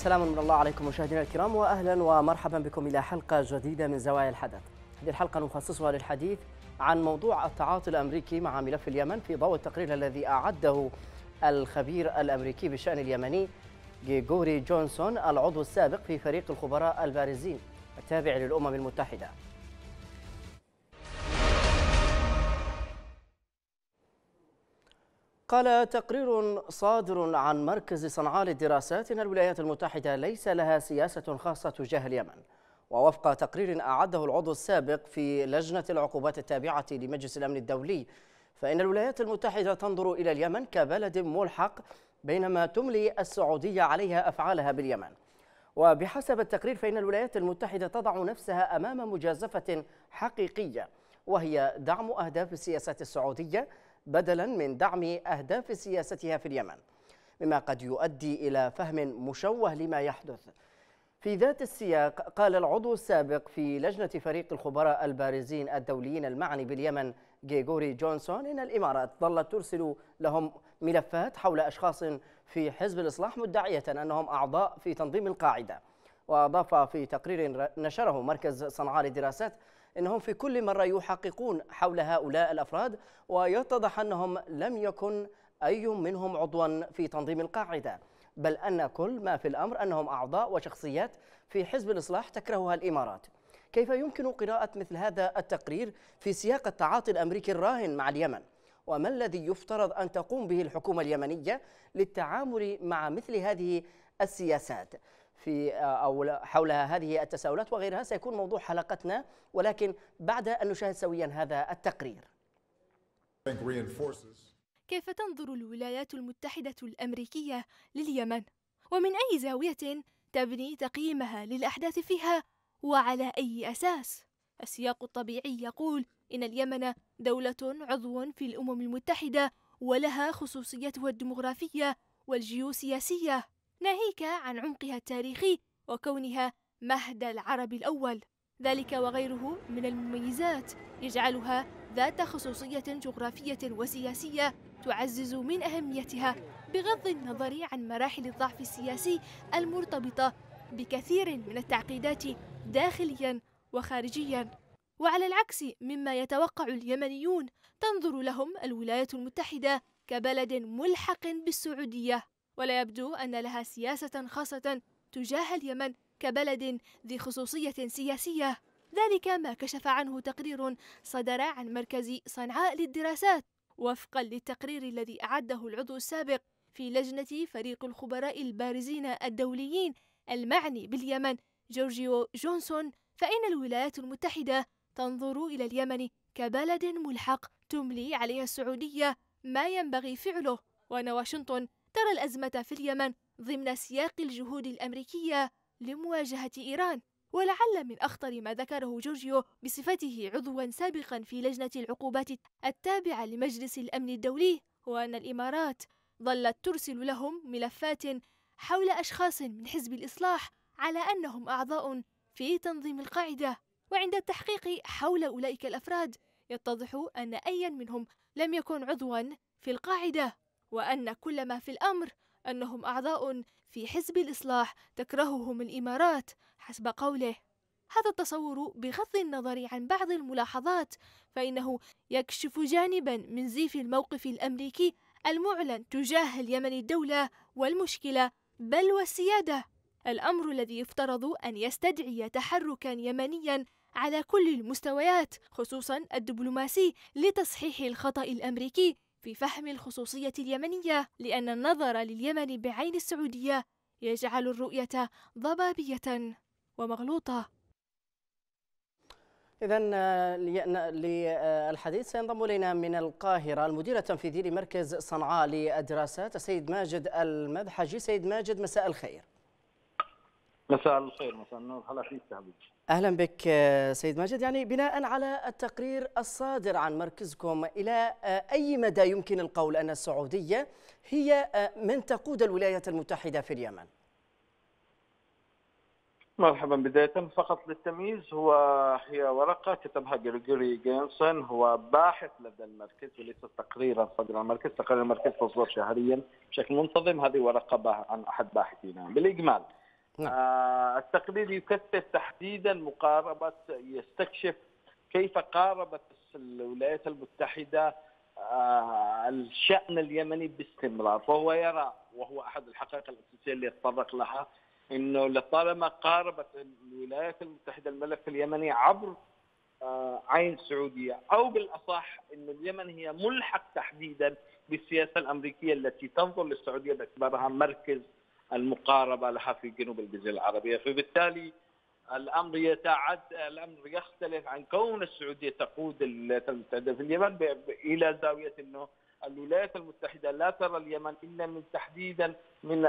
سلام من الله عليكم مشاهدينا الكرام واهلا ومرحبا بكم إلى حلقة جديدة من زوايا الحدث. هذه الحلقة نخصصها للحديث عن موضوع التعاطي الأمريكي مع ملف اليمن في ضوء التقرير الذي أعده الخبير الأمريكي بالشأن اليمني جيغوري جونسون العضو السابق في فريق الخبراء البارزين التابع للأمم المتحدة. قال تقرير صادر عن مركز صنعاء للدراسات إن الولايات المتحدة ليس لها سياسة خاصة تجاه اليمن. ووفق تقرير أعده العضو السابق في لجنة العقوبات التابعة لمجلس الأمن الدولي فإن الولايات المتحدة تنظر إلى اليمن كبلد ملحق بينما تملي السعودية عليها أفعالها باليمن. وبحسب التقرير فإن الولايات المتحدة تضع نفسها أمام مجازفة حقيقية وهي دعم أهداف السياسات السعودية بدلا من دعم أهداف سياستها في اليمن مما قد يؤدي إلى فهم مشوه لما يحدث. في ذات السياق قال العضو السابق في لجنة فريق الخبراء البارزين الدوليين المعني باليمن جيغوري جونسون إن الإمارات ظلت ترسل لهم ملفات حول أشخاص في حزب الإصلاح مدعية أنهم أعضاء في تنظيم القاعدة. وأضاف في تقرير نشره مركز صنعاء للدراسات إنهم في كل مرة يحققون حول هؤلاء الأفراد ويتضح انهم لم يكن أي منهم عضوا في تنظيم القاعدة. بل أن كل ما في الأمر أنهم أعضاء وشخصيات في حزب الإصلاح تكرهها الإمارات. كيف يمكن قراءة مثل هذا التقرير في سياق التعاطي الأمريكي الراهن مع اليمن؟ وما الذي يفترض أن تقوم به الحكومة اليمنية للتعامل مع مثل هذه السياسات؟ في أو حول هذه التساؤلات وغيرها سيكون موضوع حلقتنا ولكن بعد أن نشاهد سويا هذا التقرير. كيف تنظر الولايات المتحدة الأمريكية لليمن؟ ومن أي زاوية تبني تقييمها للأحداث فيها؟ وعلى أي أساس؟ السياق الطبيعي يقول إن اليمن دولة عضو في الأمم المتحدة ولها خصوصيتها الديمغرافية والجيوسياسية ناهيك عن عمقها التاريخي وكونها مهد العرب الأول. ذلك وغيره من المميزات. يجعلها ذات خصوصية جغرافية وسياسية تعزز من أهميتها بغض النظر عن مراحل الضعف السياسي المرتبطة بكثير من التعقيدات داخليا وخارجيا. وعلى العكس مما يتوقع اليمنيون تنظر لهم الولايات المتحدة كبلد ملحق بالسعودية. ولا يبدو أن لها سياسة خاصة تجاه اليمن كبلد ذي خصوصية سياسية. ذلك ما كشف عنه تقرير صدر عن مركز صنعاء للدراسات وفقا للتقرير الذي أعده العضو السابق في لجنة فريق الخبراء البارزين الدوليين المعني باليمن جورجيو جونسون. فإن الولايات المتحدة تنظر إلى اليمن كبلد ملحق تملي عليه السعودية ما ينبغي فعله وأن واشنطن ترى الأزمة في اليمن ضمن سياق الجهود الأمريكية لمواجهة إيران ولعل من أخطر ما ذكره جورجيو بصفته عضوا سابقا في لجنة العقوبات التابعة لمجلس الأمن الدولي هو أن الإمارات ظلت ترسل لهم ملفات حول أشخاص من حزب الإصلاح على أنهم أعضاء في تنظيم القاعدة. وعند التحقيق حول أولئك الأفراد يتضح أن أيا منهم لم يكن عضوا في القاعدة. وأن كل ما في الأمر أنهم أعضاء في حزب الإصلاح تكرههم الإمارات حسب قوله. هذا التصور بغض النظر عن بعض الملاحظات فإنه يكشف جانبا من زيف الموقف الأمريكي المعلن تجاه اليمن الدولة والمشكلة بل والسيادة. الأمر الذي يفترض أن يستدعي تحركا يمنيا على كل المستويات خصوصا الدبلوماسي لتصحيح الخطأ الأمريكي. في فهم الخصوصية اليمنية لأن النظر لليمن بعين السعودية يجعل الرؤية ضبابية ومغلوطة. إذا للحديث سينضم إلينا من القاهرة المدير التنفيذي لمركز صنعاء للدراسات السيد ماجد المذحجي سيد ماجد مساء الخير. مساء الخير مساء النور. هلا فيك حبيبي. أهلا بك سيد ماجد. يعني بناء على التقرير الصادر عن مركزكم إلى أي مدى يمكن القول أن السعودية هي من تقود الولايات المتحدة في اليمن؟ مرحبا. بداية فقط للتمييز هو هي ورقة كتبها جريجوري جينسون. هو باحث لدى المركز وليس تقريرا صدر المركز تقرير المركز تصدر شهريا بشكل منتظم. هذه ورقة عن أحد باحثينا. بالإجمال نعم. آه التقرير يكتب تحديدا مقاربة يستكشف كيف قاربت الولايات المتحدة آه الشأن اليمني باستمرار فهو يرى وهو أحد الحقائق الأساسية اللي يتطرق لها إنه لطالما قاربت الولايات المتحدة الملف اليمني عبر آه، عين سعودية أو بالأصح انه اليمن هي ملحق تحديدا بالسياسة الأمريكية التي تنظر للسعودية باعتبارها مركز المقاربة لها في جنوب الجزيرة العربية، فبالتالي الأمر يتعد الأمر يختلف عن كون السعودية تقود الولايات المتحدة في اليمن إلى زاوية إنه الولايات المتحدة لا ترى اليمن إلا من تحديدا من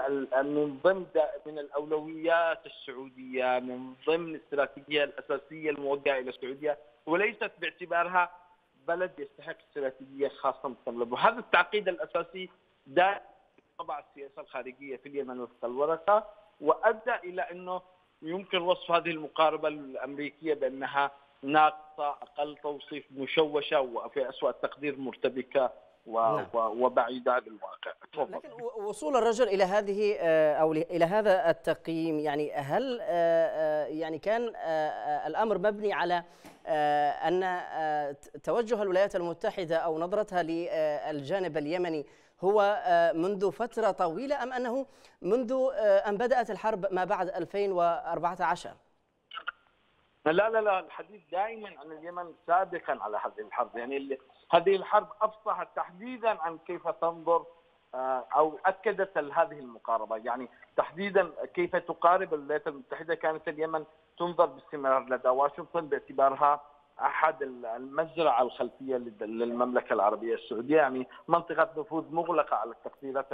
من ضمن من الأولويات السعودية من ضمن الاستراتيجية الأساسية الموجهة إلى السعودية وليست باعتبارها بلد يستحق استراتيجية خاصة مستقبلا وهذا التعقيد الأساسي دائما طبع السياسة الخارجية في اليمن وفق الورقة وأدى إلى أنه يمكن وصف هذه المقاربة الأمريكية بأنها ناقصة أقل توصيف مشوشة وفي اسوء التقدير مرتبكة نعم. وبعيدة عن الواقع لكن وصول الرجل إلى هذه آه، أو إلى هذا التقييم يعني هل آه، آه، يعني كان الأمر مبني على أن توجه الولايات المتحدة أو نظرتها للجانب اليمني هو منذ فترة طويلة أم أنه منذ أن بدأت الحرب ما بعد 2014 لا لا لا الحديث دائما عن اليمن سابقا على هذه الحرب. يعني هذه الحرب أفصحت تحديدا عن كيف تنظر آه، أو أكدت هذه المقاربة. يعني تحديدا كيف تقارب الولايات المتحدة؟ كانت اليمن تنظر باستمرار لدى واشنطن باعتبارها أحد المزرعه الخلفية للمملكة العربية السعودية يعني منطقة نفوذ مغلقة على التقديرات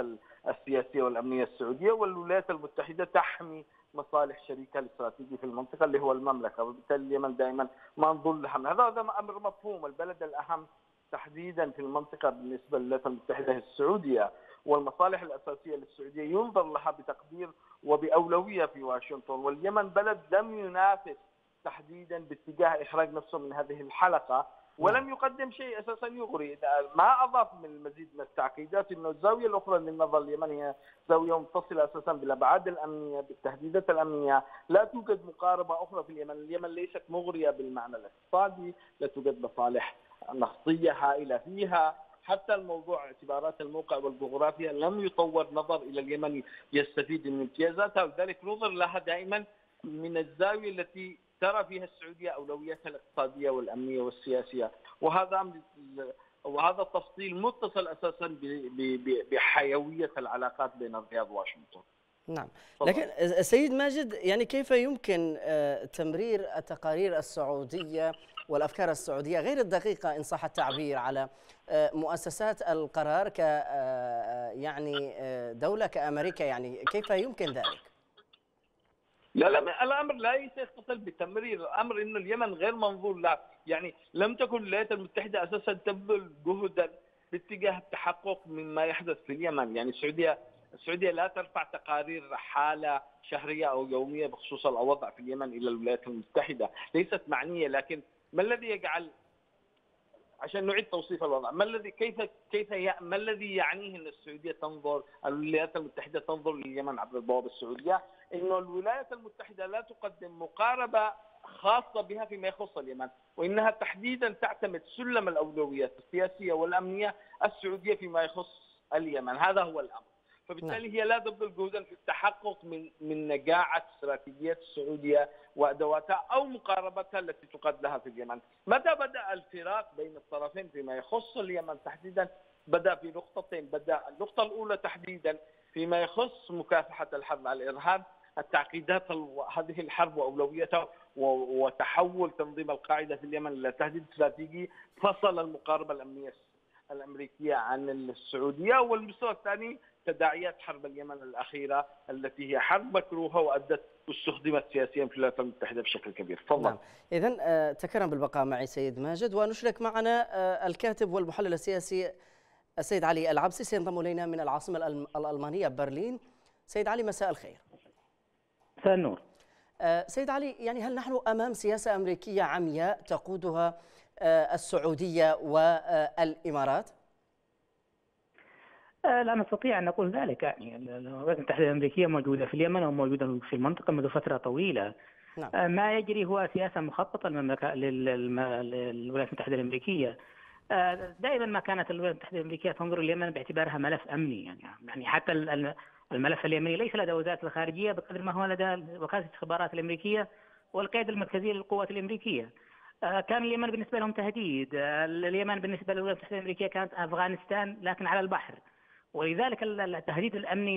السياسية والأمنية السعودية والولايات المتحدة تحمي مصالح شريكها الاستراتيجي في المنطقة اللي هو المملكة وبالتالي اليمن دائما ما نظن لها. هذا هذا أمر مفهوم البلد الأهم تحديدا في المنطقة بالنسبة للولايات المتحدة السعودية والمصالح الأساسية للسعودية ينظر لها بتقدير وبأولوية في واشنطن. واليمن بلد لم ينافس تحديدا باتجاه إخراج نفسه من هذه الحلقة ولم يقدم شيء أساسا يغري. ما أضاف من المزيد من التعقيدات إنه الزاوية الأخرى للنظر اليمن هي زاوية متصلة أساسا بالأبعاد الأمنية بالتهديدات الأمنية. لا توجد مقاربة أخرى في اليمن. اليمن ليست مغرية بالمعنى الاقتصادي لا توجد مصالح نفطيه هائلة فيها. حتى الموضوع اعتبارات الموقع والجغرافيا لم يطور نظر إلى اليمن يستفيد من امتيازاتها. ولذلك نظر لها دائما من الزاوية التي ترى فيها السعودية اولوياتها الاقتصادية والأمنية والسياسية وهذا وهذا التفصيل متصل أساسا بحيوية العلاقات بين الرياض وواشنطن. نعم لكن السيد ماجد يعني كيف يمكن آه، تمرير التقارير السعودية والأفكار السعودية غير الدقيقة إن صح التعبير على آه، مؤسسات القرار ك آه، يعني دولة كأمريكا يعني كيف يمكن ذلك؟ لا لا الأمر لا يتصل بتمرير الأمر إنه اليمن غير منظور. لا يعني لم تكن الولايات المتحدة أساسا تبذل جهدا باتجاه التحقق مما يحدث في اليمن. يعني السعودية السعودية لا ترفع تقارير حالة شهرية أو يومية بخصوص الوضع في اليمن إلى الولايات المتحدة. ليست معنية لكن ما الذي يجعل عشان نعيد توصيف الوضع ما الذي كيف كيف ما الذي يعنيه إن السعودية تنظر الولايات المتحدة تنظر لليمن عبر البوابه السعودية؟ انه الولايات المتحدة لا تقدم مقاربة خاصة بها فيما يخص اليمن وإنها تحديدا تعتمد سلم الأولويات السياسية والأمنية السعودية فيما يخص اليمن هذا هو الأمر فبالتالي نعم. هي لا تبذل جهدا في التحقق من من نجاعة استراتيجيات السعودية وأدواتها أو مقاربتها التي تقاد لها في اليمن. متى بدأ الفراق بين الطرفين فيما يخص اليمن تحديدا؟ بدأ في نقطتين، بدأ النقطة الأولى تحديدا فيما يخص مكافحة الحرب على الإرهاب التعقيدات هذه الحرب وأولويتها وتحول تنظيم القاعدة في اليمن إلى تهديد استراتيجي فصل المقاربة الأمنية الأمريكية عن السعودية. والمستوى الثاني تداعيات حرب اليمن الأخيرة التي هي حرب مكروهة وأدت واستخدمت سياسيا في الولايات المتحده بشكل كبير. تفضل. نعم. اذا آه، تكرم بالبقاء معي سيد ماجد. ونشرك معنا آه، الكاتب والمحلل السياسي السيد علي العبسي. سينضم إلينا من العاصمة الألمانية برلين. سيد علي مساء الخير. مساء النور آه، سيد علي يعني هل نحن أمام سياسة أمريكية عمياء تقودها السعودية والإمارات؟ آه، لا نستطيع أن نقول ذلك. يعني الولايات المتحدة الأمريكية موجودة في اليمن وموجودة في المنطقة منذ فترة طويلة. نعم. آه، ما يجري هو سياسة مخططة للمملكة للولايات المتحدة الأمريكية. آه، دائما ما كانت الولايات المتحدة الأمريكية تنظر اليمن باعتبارها ملف أمني. يعني يعني حتى الملف اليمني ليس لدى وزارة الخارجية بقدر ما هو لدى وكالة الاستخبارات الأمريكية والقيادة المركزية للقوات الأمريكية. كان اليمن بالنسبة لهم تهديد. اليمن بالنسبة للولايات المتحدة الأمريكية كانت أفغانستان لكن على البحر. ولذلك التهديد الأمني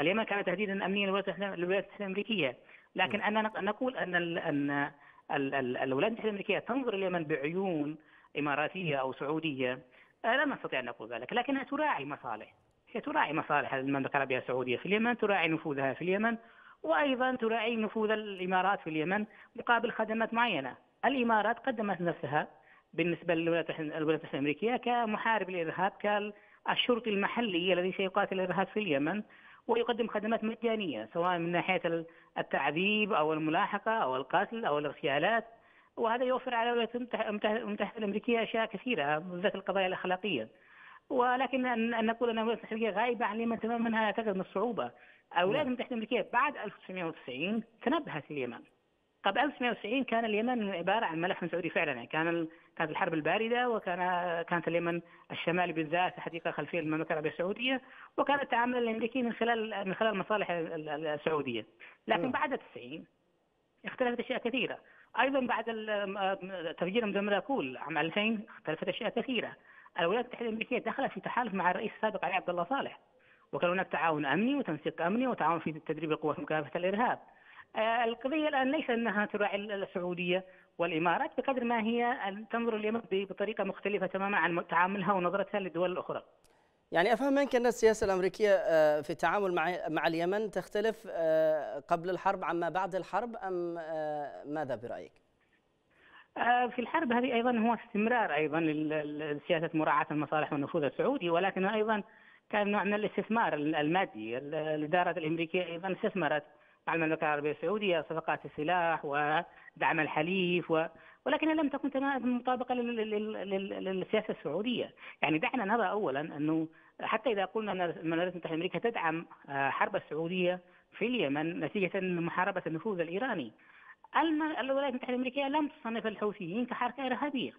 اليمن كان تهديدا امنيا للولايات المتحده الأمريكية. لكن أنا نقول أن أن الولايات المتحدة الأمريكية تنظر اليمن بعيون إماراتية أو سعودية. لا نستطيع أن نقول ذلك لكنها تراعي مصالح. هي تراعي مصالح المملكة العربية السعودية في اليمن تراعي نفوذها في اليمن وأيضا تراعي نفوذ الإمارات في اليمن مقابل خدمات معينة. الإمارات قدمت نفسها بالنسبة للولايات المتحده الأمريكية كمحارب للارهاب الشرطي المحلي الذي سيقاتل الإرهاب في اليمن ويقدم خدمات مجانية سواء من ناحية التعذيب أو الملاحقة أو القتل أو الاغتيالات. وهذا يوفر على الولايات المتحدة الأمريكية أشياء كثيرة بالذات القضايا الأخلاقية. ولكن ان نقول ان الولايات المتحده غائبة عن اليمن تماما هذا اعتقد من الصعوبة. الولايات المتحدة الأمريكية بعد 1990 تنبهت اليمن. قبل 1990 كان اليمن عبارة عن ملف سعودي فعلا يعني كان كانت الحرب الباردة وكان كانت اليمن الشمالي بالذات حديقة خلفية للمملكة العربية السعودية وكان التعامل الأمريكي من خلال من خلال المصالح السعودية. لكن بعد 90 اختلفت أشياء كثيرة. أيضا بعد تفجير مدمر كول عام 2000 اختلفت أشياء كثيرة. الولايات المتحدة الأمريكية دخلت في تحالف مع الرئيس السابق علي عبد الله صالح وكان هناك تعاون أمني وتنسيق أمني وتعاون في تدريب القوات مكافحة الإرهاب آه، القضية الآن ليس أنها تراعي السعودية والإمارات بقدر ما هي تنظر اليمن بطريقة مختلفة تماما عن تعاملها ونظرتها للدول الأخرى يعني أفهم منك أن السياسة الأمريكية آه، في التعامل مع مع اليمن تختلف آه، قبل الحرب عما بعد الحرب أم ماذا برأيك؟ في الحرب هذه أيضا هو استمرار أيضا لسياسة مراعاة المصالح والنفوذ السعودي ولكن أيضا كان نوع من الاستثمار المادي. الإدارة الأمريكية أيضا استثمرت مع المملكة العربية السعودية صفقات السلاح ودعم الحليف و... ولكنها لم تكن مطابقة للسياسة السعودية. يعني دعنا نرى أولا أنه حتى إذا قلنا أن الولايات المتحدة الأمريكية تدعم آه، حرب السعودية في اليمن نتيجة محاربة النفوذ الإيراني. الولايات المتحدة الأمريكية لم تصنف الحوثيين كحركة إرهابية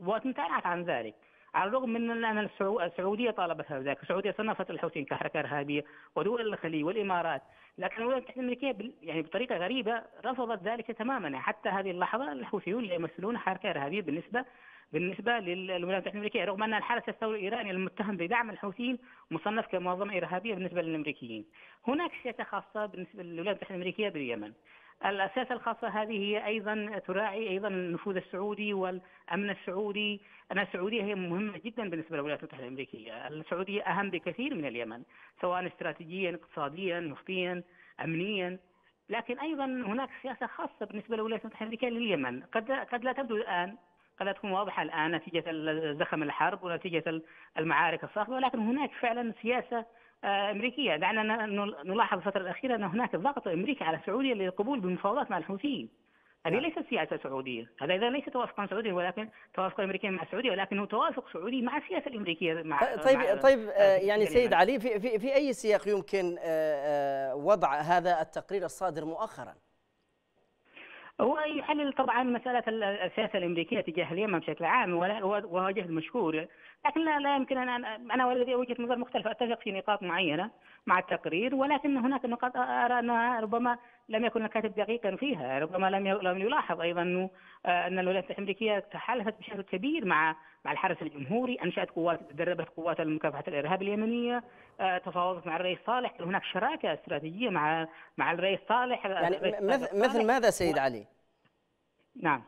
وامتنعت عن ذلك. على الرغم من أن السعودية طالبت ذلك السعودية صنفت الحوثيين كحركة إرهابية ودول الخليج والإمارات. لكن الولايات المتحدة الأمريكية يعني بطريقة غريبة رفضت ذلك تماما. يعني حتى هذه اللحظة الحوثيون يمثلون حركة إرهابية بالنسبة بالنسبة للولايات المتحدة الأمريكية رغم أن الحرس الثوري الإيراني المتهم بدعم الحوثيين مصنف كمنظمة إرهابية بالنسبة للأمريكيين. هناك سياسة خاصة بالنسبة للولايات المتحدة الأمريكية باليمن. الأساس الخاصة هذه هي أيضا تراعي أيضا النفوذ السعودي والأمن السعودي. أن السعودية هي مهمة جدا بالنسبة للولايات المتحدة الأمريكية. السعودية أهم بكثير من اليمن سواء استراتيجيا اقتصاديا نفطيا أمنيا. لكن أيضا هناك سياسة خاصة بالنسبة للولايات المتحدة الأمريكية لليمن. قد قد لا تبدو الآن قد لا تكون واضحة الآن نتيجة زخم الحرب ونتيجة المعارك الصاخبة. ولكن هناك فعلا سياسة آه، أمريكية دعنا نلاحظ الفترة الأخيرة أن هناك ضغط أمريكي على السعودية للقبول بالمفاوضات مع الحوثيين هذه نعم. ليست سياسة سعودية، هذا إذا ليس توافقا سعوديا ولكن توافقا امريكيا مع السعودية ولكنه توافق سعودي مع السياسة الأمريكية مع طيب مع طيب آه يعني سيد علي في في في أي سياق يمكن آه, آه، وضع هذا التقرير الصادر مؤخرا؟ هو يحلل طبعا مسألة السياسة الأمريكية تجاه اليمن بشكل عام وهو جهد مشكور لكن لا, لا يمكن ان أنا ولدي وجهة نظر مختلفة أتفق في نقاط معينة مع التقرير ولكن هناك نقاط أرى أنها ربما لم يكن الكاتب دقيقا فيها ربما لم لم يلاحظ أيضا انه أن الولايات الأمريكية تحالفت بشكل كبير مع مع الحرس الجمهوري أنشأت قوات دربت قوات مكافحه الإرهاب اليمنية آه، تفاوضت مع الرئيس صالح هناك شراكة استراتيجية مع مع الرئيس صالح يعني مثل مثل ماذا سيد علي؟ نعم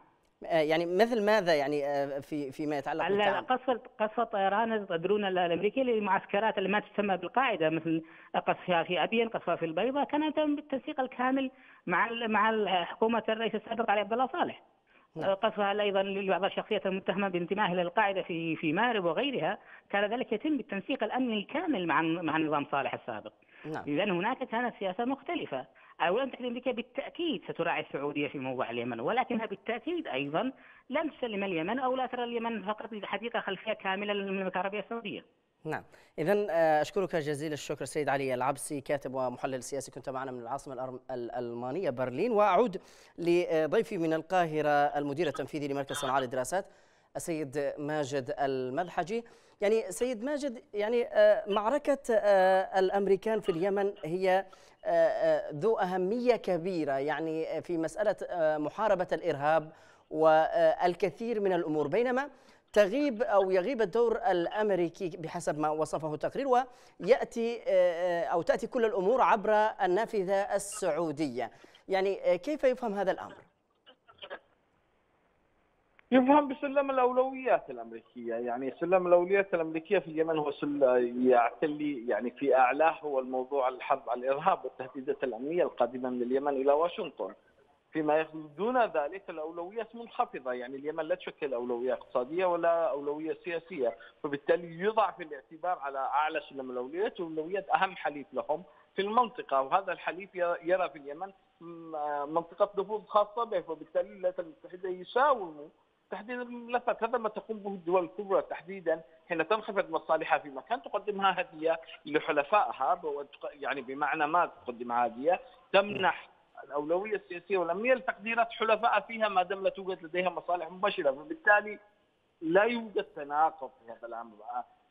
آه، يعني مثل ماذا يعني آه، في فيما يتعلق بالتعامل؟ قصف قصف الطيران الدرون الامريكي للمعسكرات اللي ما تسمى بالقاعدة مثل قصفها في أبين قصفها في البيضاء كان يتم بالتنسيق الكامل مع مع حكومه الرئيس السابق علي عبد الله صالح. نعم. قصفها أيضا لبعض الشخصيات المتهمة بانتمائها إلى القاعده في في مارب وغيرها كان ذلك يتم بالتنسيق الأمني الكامل مع مع نظام صالح السابق. نعم. اذا هناك كانت سياسة مختلفة الولايات المتحدة الأمريكية بالتأكيد ستراعي السعودية في موضوع اليمن ولكنها بالتأكيد أيضا لن تسلم اليمن أو لا ترى اليمن فقط حديقة خلفية كاملة للمملكة العربية السعودية نعم. إذا آه، أشكرك جزيل الشكر سيد علي العبسي كاتب ومحلل سياسي كنت معنا من العاصمة الألمانية برلين. وأعود لضيفي من القاهرة المدير التنفيذي لمركز صنعاء للدراسات السيد ماجد المذحجي يعني سيد ماجد يعني آه، معركة آه، الأمريكان في اليمن هي ذو أهمية كبيرة. يعني في مسألة محاربة الإرهاب والكثير من الأمور. بينما تغيب أو يغيب الدور الأمريكي بحسب ما وصفه التقرير ويأتي آه، أو تأتي كل الأمور عبر النافذة السعودية يعني آه، كيف يفهم هذا الأمر؟ يفهم بسلم الأولويات الأمريكية، يعني سلم الأولويات الأمريكية في اليمن هو يعتلي يعني في أعلاه هو الموضوع الحرب على الإرهاب والتهديدات الأمنية القادمة من اليمن إلى واشنطن. فيما دون ذلك الاولويات منخفضة يعني اليمن لا تشكل أولوية اقتصادية ولا أولوية سياسية فبالتالي يضع في الاعتبار على أعلى سلم الأولويات واولويات أهم حليف لهم في المنطقة وهذا الحليف يرى في اليمن منطقة نفوذ خاصة به وبالتالي الولايات المتحده يساوموا تحديد الملفات. هذا ما تقوم به الدول الكبرى تحديدا حين تنخفض مصالحها في مكان تقدمها هدية لحلفائها يعني بمعنى ما تقدمها هدية تمنح الأولوية السياسية والامنيه لتقديرات حلفاء فيها ما دام لا توجد لديها مصالح مباشرة. فبالتالي لا يوجد تناقض في هذا الأمر.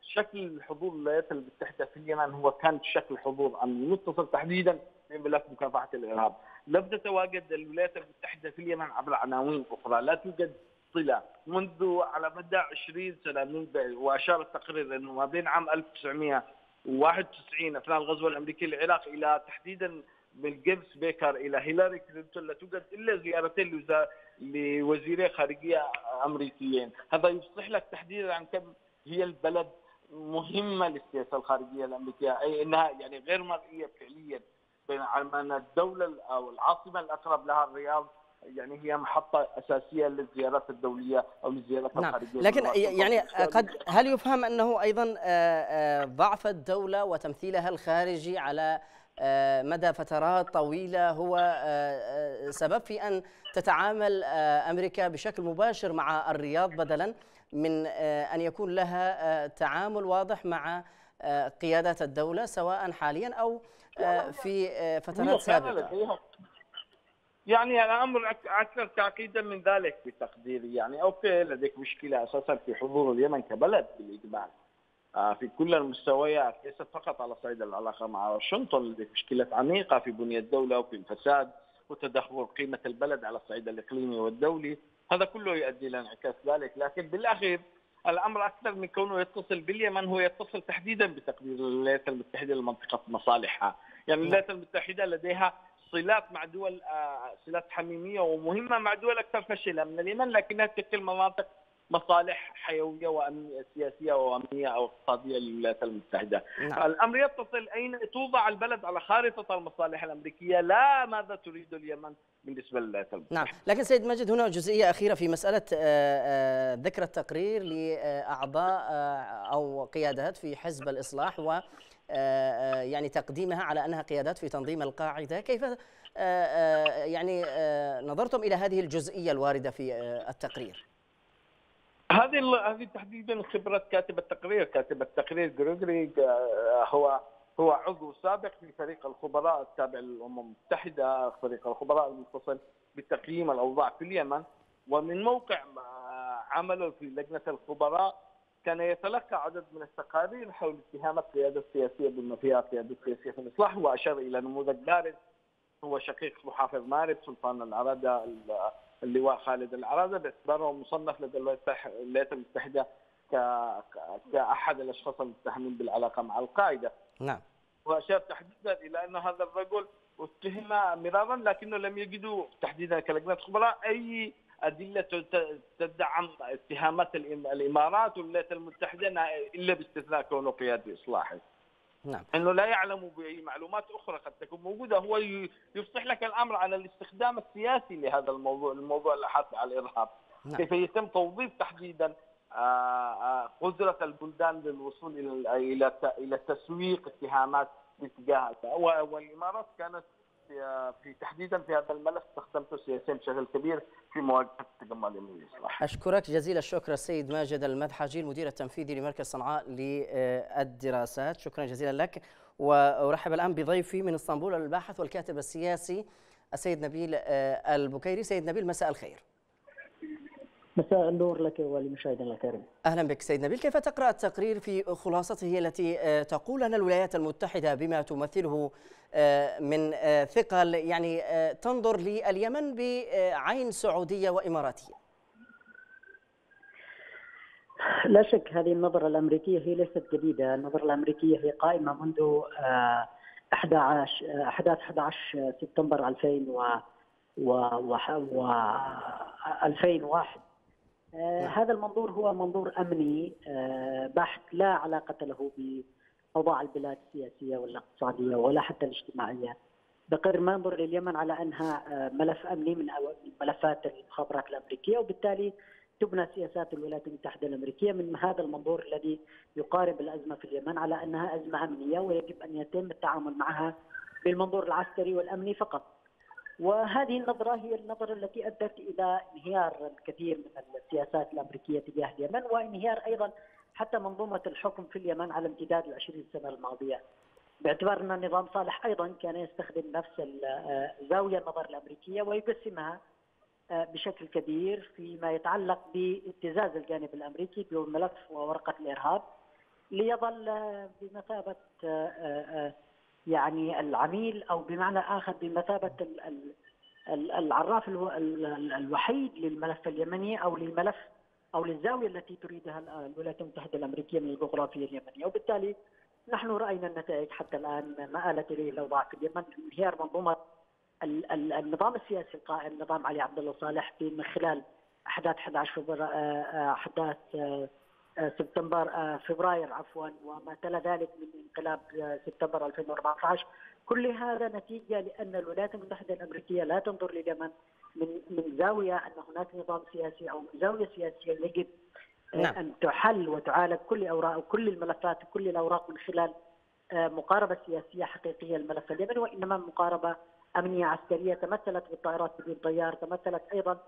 شكل حضور الولايات المتحده في اليمن هو كان شكل حضور متصل تحديدا بملف مكافحة الإرهاب. لم تتواجد الولايات المتحده في اليمن عبر عناوين أخرى. لا توجد صلة. منذ على مدى 20 سنة وأشار التقرير إنه ما بين عام 1991 أثناء الغزو الأمريكي للعراق إلى تحديدا من جيمس بيكر إلى هيلاري كلينتون لا توجد إلا زيارتين لوزيري خارجية أمريكيين، هذا يفصح لك تحديدا عن كم هي البلد مهمة للسياسة الخارجية الأمريكية، أي إنها يعني غير مرئية فعليا بين ان الدولة أو العاصمة الأقرب لها الرياض يعني هي محطة أساسية للزيارات الدولية أو للزيارات نعم. الخارجية. لكن يعني قد هل يفهم أنه أيضا آه، آه، ضعف الدولة وتمثيلها الخارجي على مدى فترات طويلة هو آه، آه، سبب في أن تتعامل أمريكا بشكل مباشر مع الرياض بدلا من أن يكون لها تعامل واضح مع قيادات الدولة سواء حاليا أو في فترات سابقة. يعني الأمر أكثر تعقيدا من ذلك بتقديري يعني. أوكي لديك مشكلة أساسا في حضور اليمن كبلد بالاجمال آه، في كل المستويات ليست فقط على صعيد العلاقة مع واشنطن لديك مشكله عميقة في بنيه الدولة وفي الفساد وتدهور قيمة البلد على الصعيد الإقليمي والدولي. هذا كله يؤدي إلى انعكاس ذلك. لكن بالأخير الأمر أكثر من كونه يتصل باليمن هو يتصل تحديدا بتقدير الولايات المتحدة لمنطقة مصالحها. يعني الولايات المتحدة لديها صلات مع دول آه، صلات حميمية ومهمة مع دول أكثر فشلا من اليمن لكنها تشكل مناطق مصالح حيوية وأمنية سياسية وأمنية أو اقتصادية للولايات المتحدة. نعم. الامر يتصل أين توضع البلد على خارطة المصالح الأمريكية لا ماذا تريد اليمن بالنسبة للولايات المتحدة. نعم، لكن سيد ماجد هنا جزئية أخيرة في مسألة آه، آه، ذكر التقرير لأعضاء آه، أو قيادات في حزب الإصلاح و يعني تقديمها على أنها قيادات في تنظيم القاعدة، كيف يعني نظرتم إلى هذه الجزئية الواردة في التقرير؟ هذه هذه تحديدا خبرة كاتب التقرير، كاتب التقرير جريجوري آه، هو هو عضو سابق في فريق الخبراء التابع للأمم المتحدة، فريق الخبراء المتصل بتقييم الأوضاع في اليمن. ومن موقع عمله في لجنة الخبراء كان يتلقى عدد من التقارير حول اتهامات القيادة السياسية بما فيها القياده السياسيه في الإصلاح وأشار إلى نموذج بارز هو شقيق محافظ مارب سلطان العراده اللواء خالد العرازه باعتباره مصنف لدى الولايات المتحده كأحد الأشخاص المتهمين بالعلاقة مع القاعدة. نعم. وأشار تحديدا إلى أن هذا الرجل اتهم مرارا لكنه لم يجدوا تحديدا كلجنة خبراء أي أدلة تدعم اتهامات الإمارات والولايات المتحدة إلا باستثناء كونه قيادي إصلاحي. نعم. إنه لا يعلم بأي معلومات أخرى قد تكون موجودة هو يفصح لك الأمر عن الاستخدام السياسي لهذا الموضوع الموضوع الاحاطه على الإرهاب نعم. كيف يتم توظيف تحديدا آه، آه، قدرة البلدان للوصول إلى إلى إلى تسويق اتهامات باتجاهها والإمارات كانت في في تحديدا في هذا الملف استخدمته سياسيا بشكل كبير في مواجهة التجمع اليمني الاصلاح. أشكرك جزيل الشكر السيد ماجد المدحجي المدير التنفيذي لمركز صنعاء للدراسات، شكرا جزيلا لك وأرحب الآن بضيفي من إسطنبول الباحث والكاتب السياسي السيد نبيل آه، البكيري، سيد نبيل مساء الخير. مساء النور لك ولمشاهدينا الكرام. أهلا بك سيد نبيل، كيف تقرأ التقرير في خلاصته التي آه، تقول أن الولايات المتحدة بما تمثله من آه، ثقل يعني تنظر لليمن بعين سعودية وإماراتية؟ لا شك هذه النظرة الأمريكية هي ليست جديدة، النظرة الأمريكية هي قائمة منذ 11 أحداث 11 سبتمبر 2000 و و 2001 آه، نعم. هذا المنظور هو منظور أمني آه، بحت لا علاقة له باوضاع البلاد السياسية والاقتصادية ولا حتى الاجتماعية. بقر ما ينظر لليمن على أنها آه، ملف أمني من ملفات المخابرات الأمريكية وبالتالي تبنى سياسات الولايات المتحدة الأمريكية من هذا المنظور الذي يقارب الأزمة في اليمن على أنها أزمة أمنية ويجب أن يتم التعامل معها بالمنظور العسكري والأمني فقط. وهذه النظرة هي النظرة التي أدت إلى انهيار الكثير من السياسات الأمريكية تجاه اليمن وانهيار أيضا حتى منظومة الحكم في اليمن على امتداد العشرين سنة الماضية. باعتبار أن النظام صالح أيضا كان يستخدم نفس زاوية النظر الأمريكية ويقسمها آه، بشكل كبير فيما يتعلق بابتزاز الجانب الأمريكي بملف وورقة الإرهاب ليظل بمثابة آه، يعني العميل أو بمعنى آخر بمثابة العراف الوحيد للملف اليمني أو للملف أو للزاوية التي تريدها الولايات المتحده الأمريكية من الجغرافيا اليمنيه وبالتالي نحن رأينا النتائج حتى الآن ما آلت إليه الأوضاع في اليمن. انهيار منظومة النظام السياسي القائم نظام علي عبد الله صالح من خلال أحداث 11 فبراير آه، آه، أحداث آه، سبتمبر فبراير عفوا وما تلا ذلك من انقلاب سبتمبر 2014 كل هذا نتيجة لأن الولايات المتحدة الأمريكية لا تنظر لليمن من من زاوية أن هناك نظام سياسي أو من زاوية سياسية يجب آه، نعم. أن تحل وتعالج كل اوراق كل الملفات وكل الأوراق من خلال مقاربة سياسية حقيقية للملف اليمني وإنما مقاربة أمنية عسكرية تمثلت بالطائرات بدون طيار تمثلت أيضا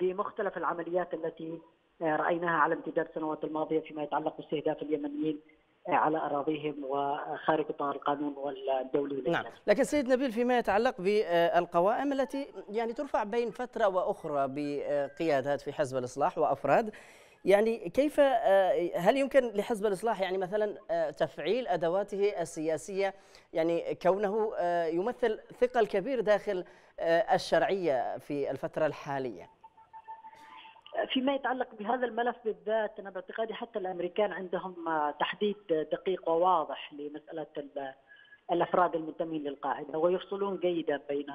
بمختلف العمليات التي رأيناها على امتداد السنوات الماضية فيما يتعلق باستهداف اليمنيين على أراضيهم وخارج إطار القانون والدولي نعم. لكن سيد نبيل فيما يتعلق بالقوائم التي يعني ترفع بين فترة وأخرى بقيادات في حزب الإصلاح وأفراد يعني كيف هل يمكن لحزب الإصلاح يعني مثلا تفعيل أدواته السياسية؟ يعني كونه يمثل ثقل كبير داخل الشرعية في الفترة الحالية. فيما يتعلق بهذا الملف بالذات أنا باعتقادي حتى الأمريكان عندهم تحديد دقيق وواضح لمسألة الأفراد المنتمين للقاعدة ويفصلون جيدا بين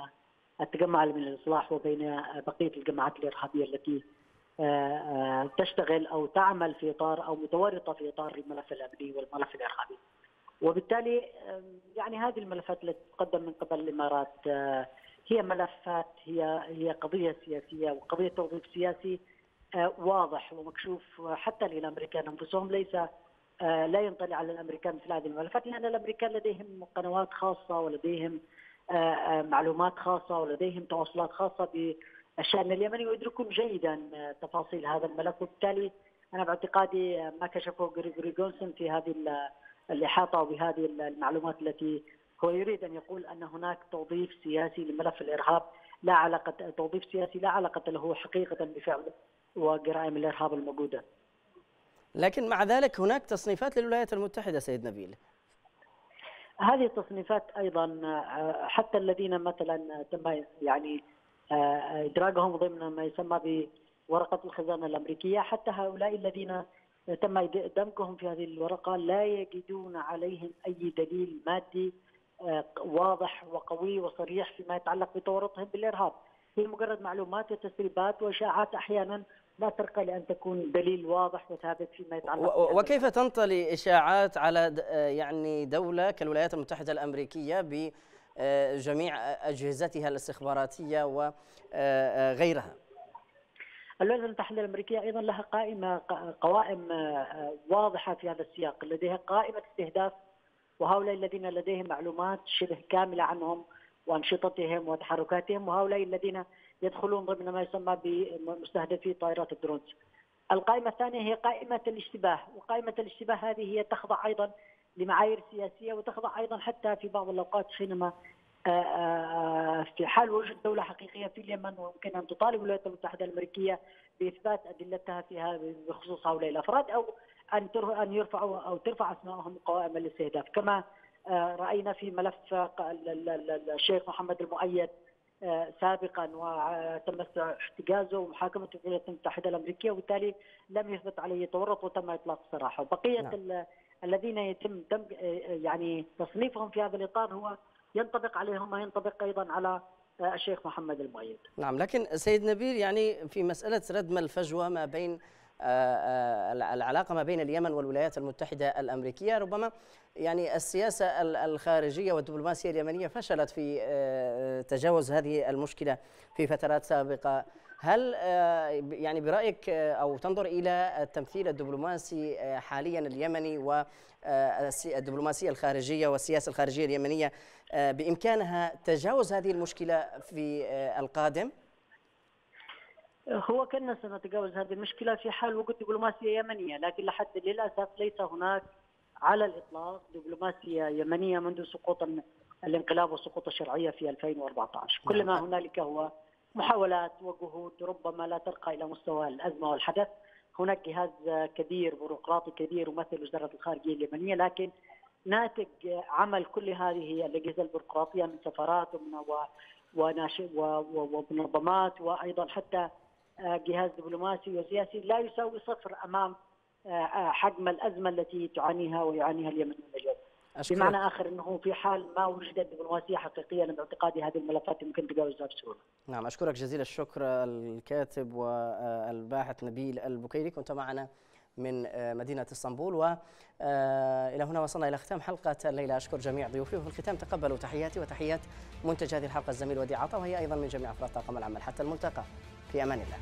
التجمع من الإصلاح وبين بقية الجماعات الإرهابية التي آه، آه، تشتغل أو تعمل في إطار أو متورطة في إطار الملف الأمني والملف الإرهابي. وبالتالي يعني هذه الملفات التي تقدم من قبل الإمارات آه، هي ملفات هي هي قضية سياسية وقضية توظيف سياسي آه، واضح ومكشوف. حتى للأمريكان أنفسهم ليس آه، لا ينطلي على الأمريكان مثل هذه الملفات لأن الأمريكان لديهم قنوات خاصة ولديهم آه، معلومات خاصة ولديهم تواصلات خاصة بالشان اليمني ويدركون جيدا تفاصيل هذا الملف. وبالتالي أنا باعتقادي ما كشفه جريجوري جونسون في هذه الإحاطة وبهذه المعلومات التي هو يريد أن يقول أن هناك توظيف سياسي لملف الإرهاب لا علاقة توظيف سياسي لا علاقة له حقيقة بفعل وجرائم الإرهاب الموجودة. لكن مع ذلك هناك تصنيفات للولايات المتحدة سيد نبيل. هذه التصنيفات أيضا آه، حتى الذين مثلا تم يعني آه، ادراجهم ضمن ما يسمى بورقة الخزانة الأمريكية حتى هؤلاء الذين تم دمجهم في هذه الورقة لا يجدون عليهم أي دليل مادي آه، واضح وقوي وصريح فيما يتعلق بتورطهم بالإرهاب هي مجرد معلومات وتسريبات وإشاعات أحيانا لا ترقى لأن تكون دليل واضح وثابت فيما يتعلق وكيف تنطلي إشاعات على يعني دولة كالولايات المتحدة الأمريكية بجميع أجهزتها الاستخباراتية وغيرها؟ الولايات المتحدة الأمريكية أيضا لها قائمة قوائم واضحة في هذا السياق، لديها قائمة استهداف وهؤلاء الذين لديهم معلومات شبه كاملة عنهم وأنشطتهم وتحركاتهم وهؤلاء الذين يدخلون ضمن ما يسمى بمستهدفي طائرات الدرونز. القائمة الثانية هي قائمة الاشتباه وقائمة الاشتباه هذه هي تخضع أيضا لمعايير سياسية وتخضع أيضا حتى في بعض الأوقات حينما آه، آه، في حال وجود دولة حقيقية في اليمن ويمكن أن تطالب الولايات المتحدة الأمريكية بإثبات أدلتها فيها بخصوص هؤلاء الأفراد أو أن أن يرفعوا أو ترفع اسمائهم قوائم الاستهداف كما رأينا في ملف الشيخ محمد المؤيد سابقا وتم احتجازه ومحاكمته في الولايات المتحدة الأمريكية وبالتالي لم يثبت عليه تورط وتم إطلاق السراح وبقيه نعم. الذين يتم يعني تصنيفهم في هذا الإطار هو ينطبق عليهم ما ينطبق أيضا على الشيخ محمد المؤيد. نعم لكن سيد نبيل يعني في مسألة ردم الفجوه ما بين آه، آه، العلاقة ما بين اليمن والولايات المتحدة الأمريكية ربما يعني السياسة الخارجية والدبلوماسية اليمنية فشلت في آه، تجاوز هذه المشكلة في فترات سابقة هل يعني برأيك أو تنظر إلى التمثيل الدبلوماسي حاليا اليمني والدبلوماسيه الخارجية والسياسة الخارجية اليمنية بإمكانها تجاوز هذه المشكلة في القادم؟ هو كنا سنتجاوز هذه المشكلة في حال وجود دبلوماسية يمنية لكن لحد للأسف ليس هناك على الإطلاق دبلوماسية يمنية منذ سقوط الانقلاب وسقوط الشرعية في 2014 كل ما هنالك هو محاولات وجهود ربما لا ترقى إلى مستوى الأزمة والحدث. هناك جهاز كبير بيروقراطي كبير يمثل وزارة الخارجية اليمنية لكن ناتج عمل كل هذه الأجهزة البيروقراطية من سفارات ومن ومنظمات وأيضا حتى جهاز دبلوماسي وسياسي لا يساوي صفر أمام آه، آه، حجم الأزمة التي تعانيها ويعانيها اليمن اليوم. أشكرك. بمعنى آخر إنه في حال ما وجدت دبلوماسية حقيقية باعتقادي هذه الملفات يمكن تجاوزها بسهوله. نعم أشكرك جزيل الشكر الكاتب والباحث نبيل البكيري كنت معنا من آه، مدينة إسطنبول وإلى هنا وصلنا إلى ختام حلقة الليلة أشكر جميع ضيوفي وفي الختام تقبلوا تحياتي وتحيات منتج هذه الحلقة الزميل ودي عطا وهي أيضا من جميع أفراد طاقم العمل حتى الملتقى في أمان الله.